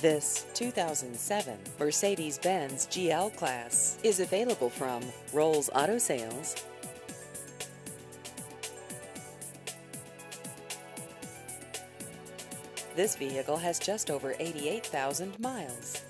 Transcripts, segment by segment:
This 2007 Mercedes-Benz GL Class is available from Rolls Auto Sales. This vehicle has just over 88,000 miles.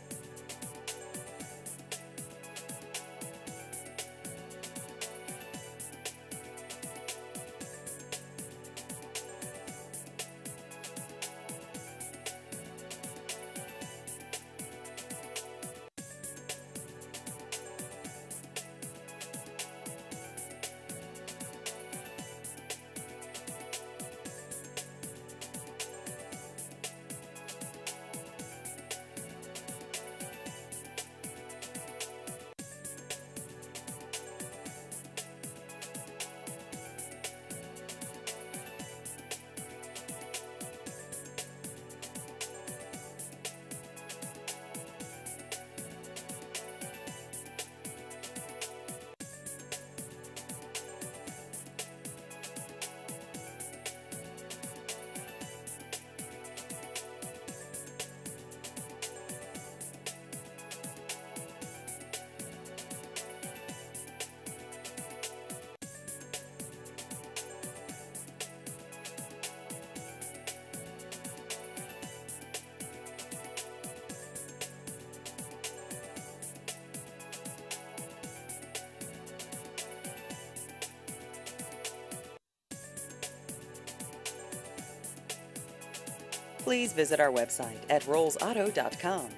Please visit our website at rollsauto.com.